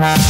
Mm-hmm.